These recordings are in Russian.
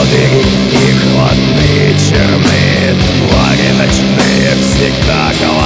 голоден и хладные черные твари ночные всегда голодны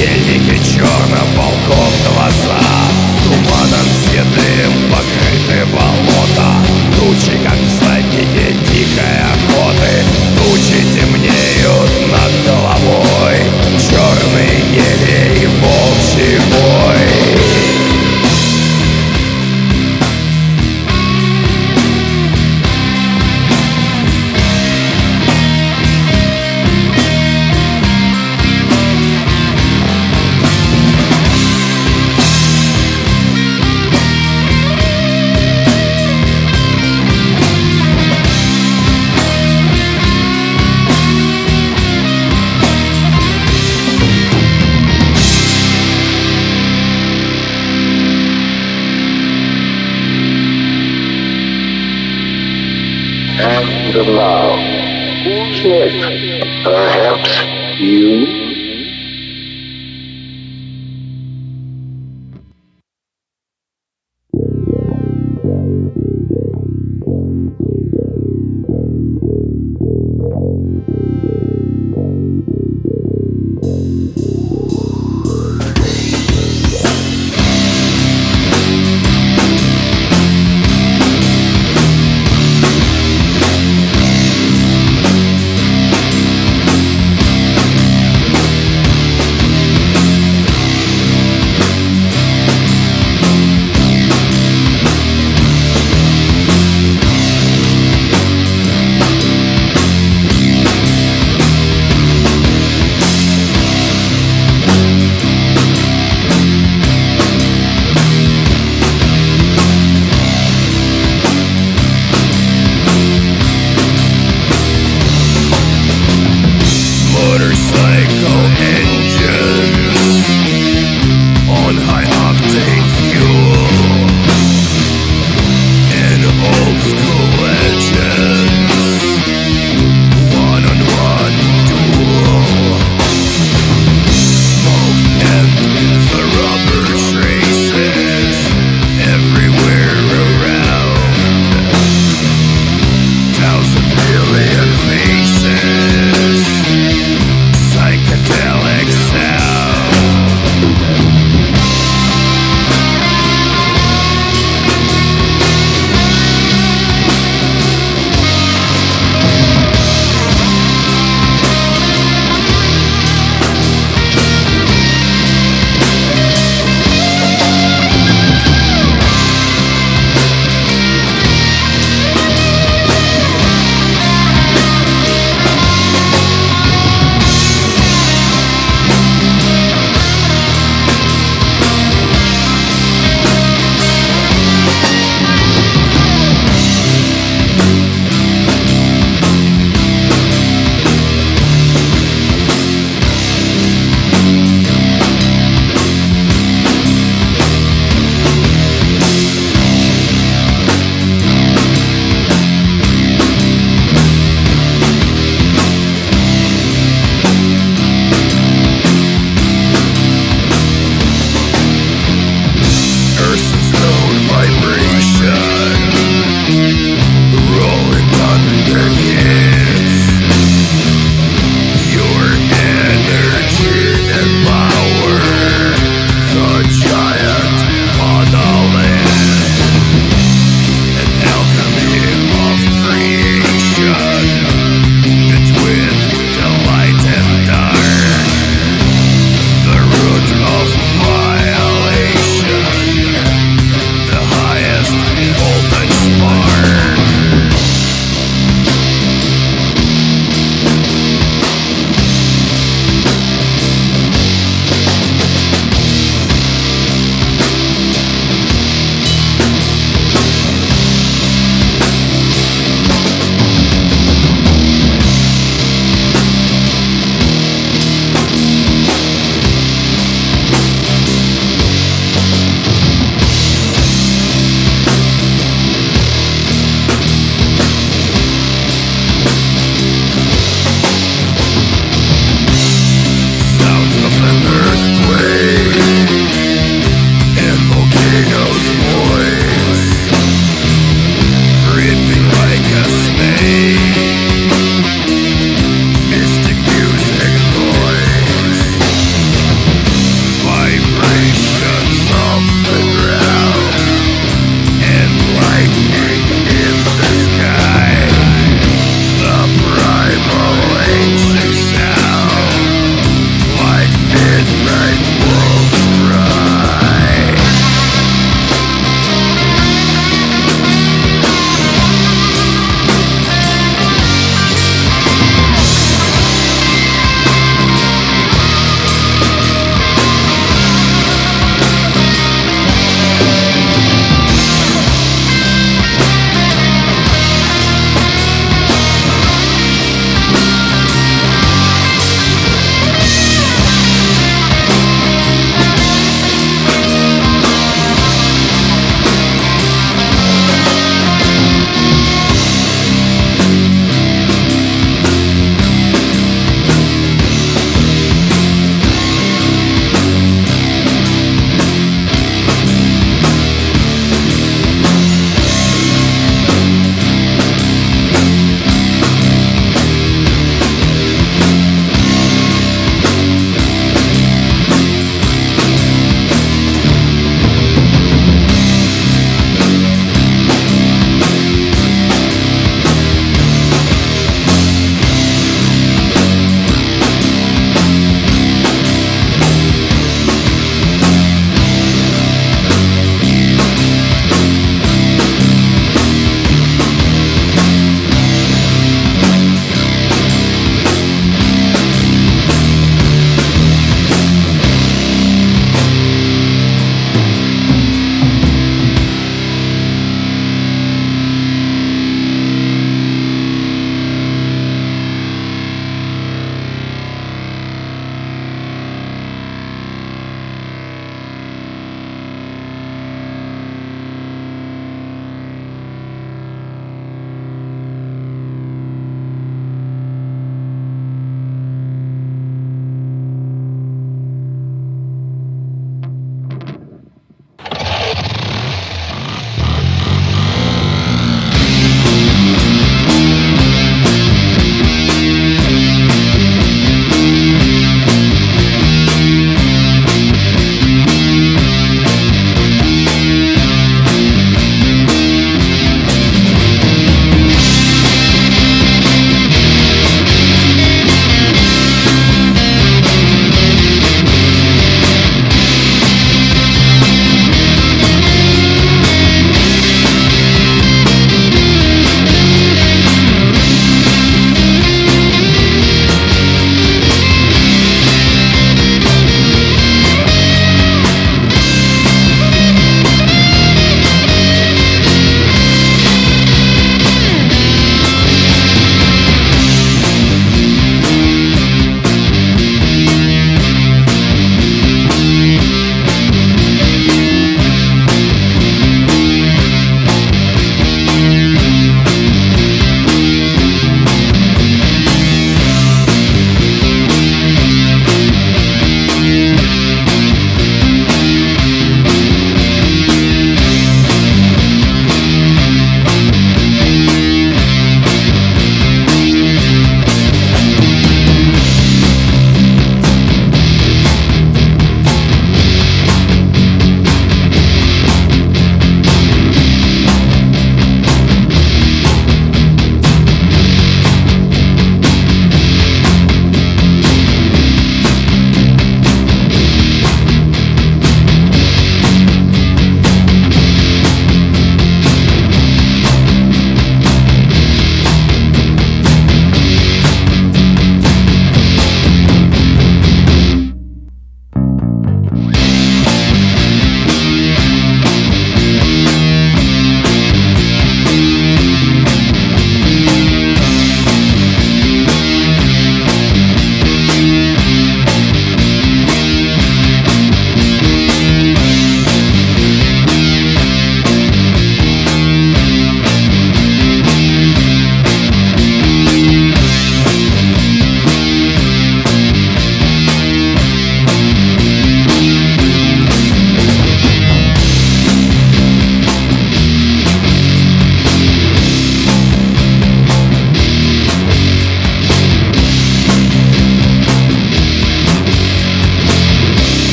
Ельники черно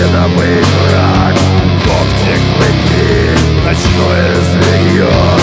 неведомый враг Когти, выпить, ночное зверье.